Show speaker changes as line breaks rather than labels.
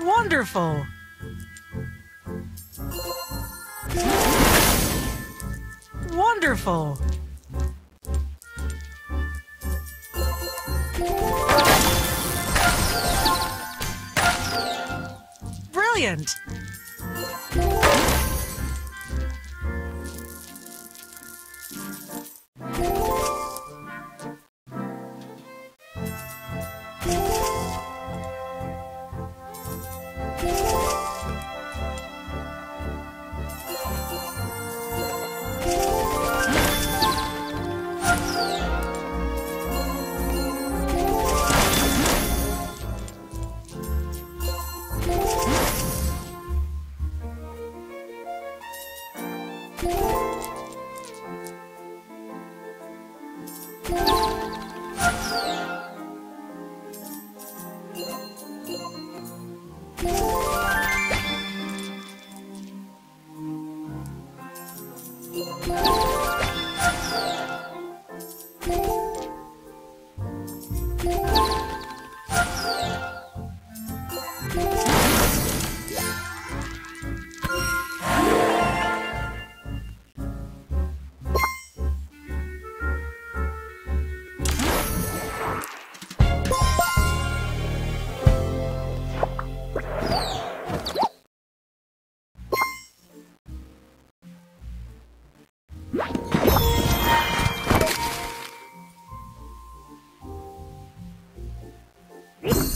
Wonderful! Wonderful! Brilliant!
Woo!